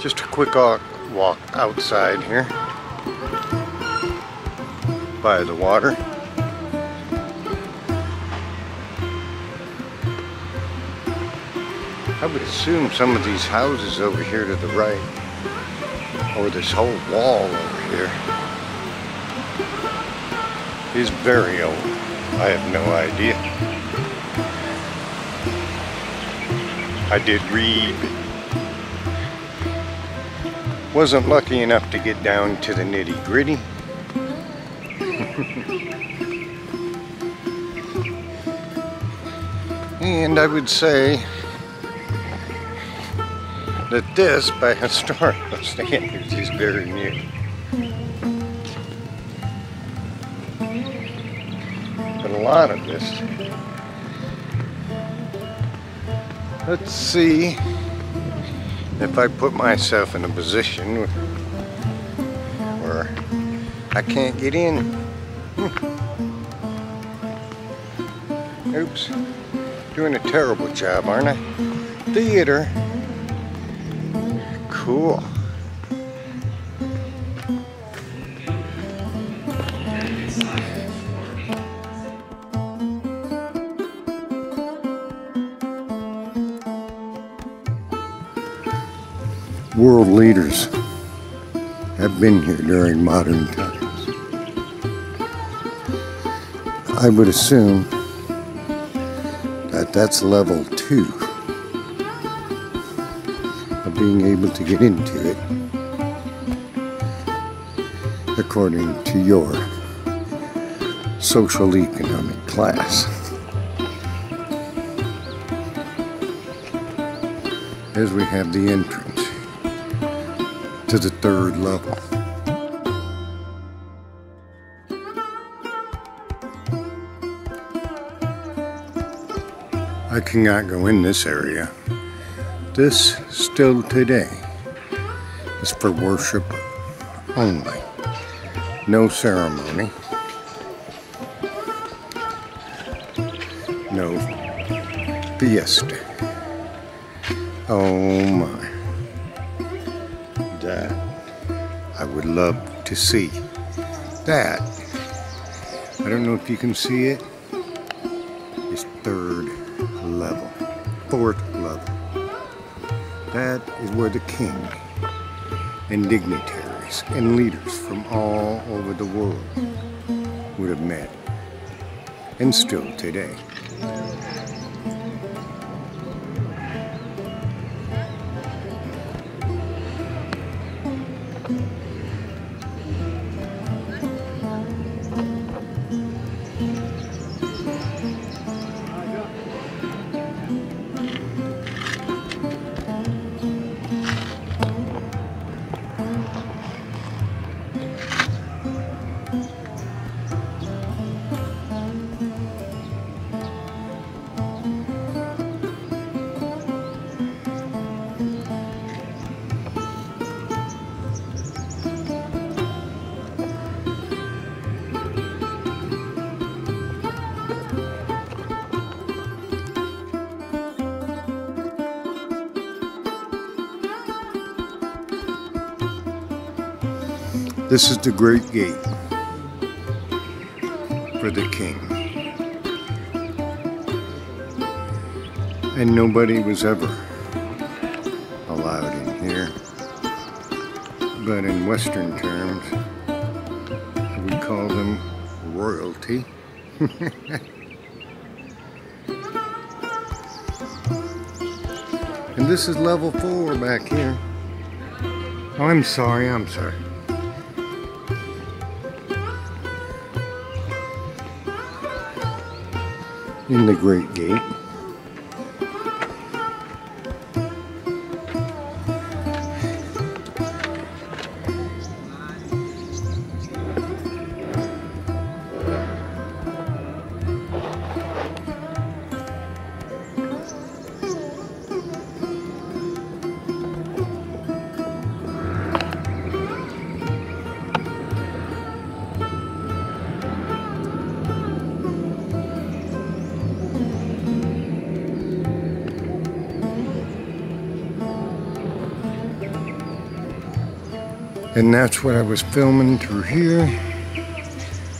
Just a quick walk outside here by the water. I would assume some of these houses over here to the right, or this whole wall over here, is very old. I have no idea. I did read. Wasn't lucky enough to get down to the nitty gritty. and I would say that this, by historical standards, is very new. But a lot of this, let's see if I put myself in a position where I can't get in. Hmm. Oops, doing a terrible job, aren't I? Theater cool. World leaders have been here during modern times. I would assume that that's level two of being able to get into it according to your social economic class. As we have the entrance to the third level. I cannot go in this area this still today is for worship only. No ceremony. No fiesta. Oh my. Would love to see. That, I don't know if you can see it, is third level, fourth level. That is where the king and dignitaries and leaders from all over the world would have met, and still today. This is the great gate for the king. And nobody was ever allowed in here. But in Western terms, we call them royalty. and this is level four back here. Oh, I'm sorry, I'm sorry. In the Great Gate. And that's what I was filming through here.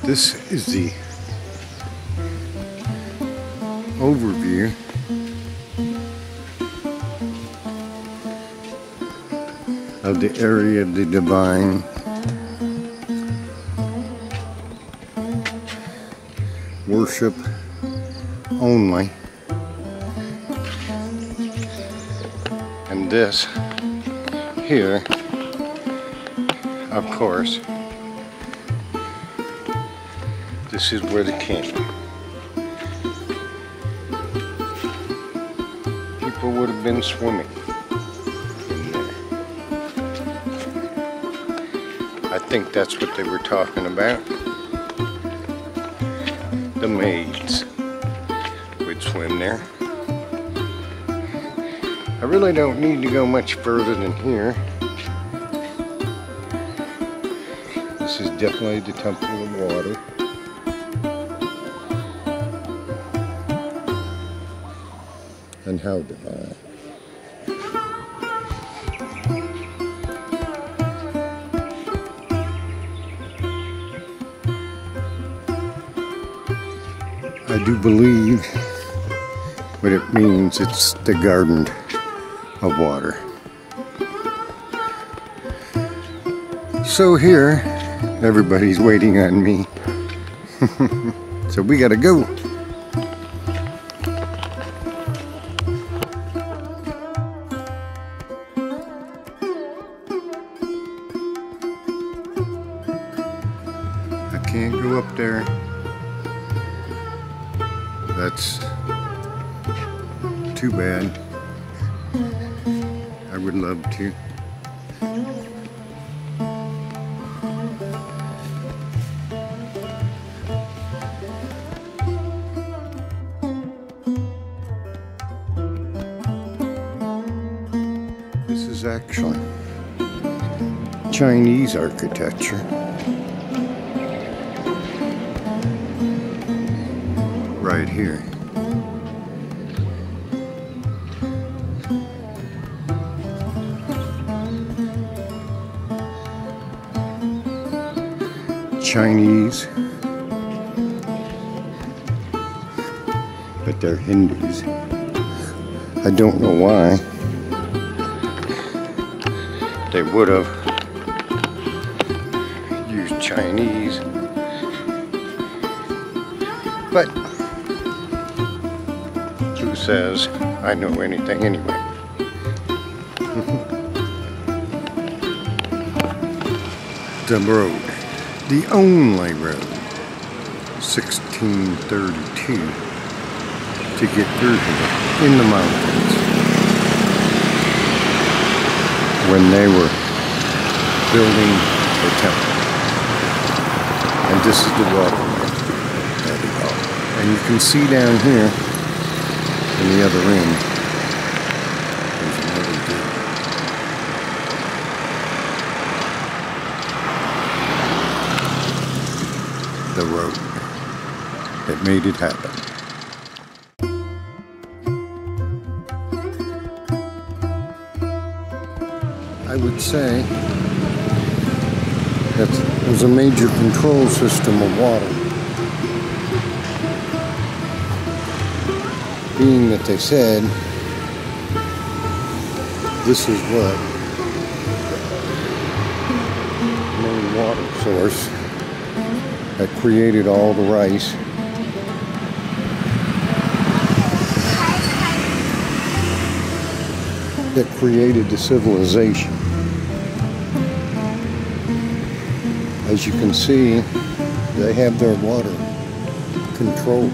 This is the overview of the area of the divine worship only. And this here, of course, this is where the king. People would have been swimming. I think that's what they were talking about. The maids would swim there. I really don't need to go much further than here. This is definitely the Temple of Water. And how divine. I do believe what it means. It's the garden of water. So here, everybody's waiting on me. so we gotta go. I can't go up there. That's too bad. I would love to. Is actually Chinese architecture. Right here. Chinese, but they're Hindus. I don't know why. They would have used Chinese, but who says I know anything anyway? the road the only road, 1632, to get through here in the mountains. When they were building the temple. And this is the. There we. And you can see down here in the other end, there's another the road that made it happen. I would say that was a major control system of water. Being that they said this is what main water source that created all the rice. That created the civilization. As you can see, they have their water controlled.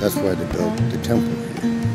That's why they built the temple here.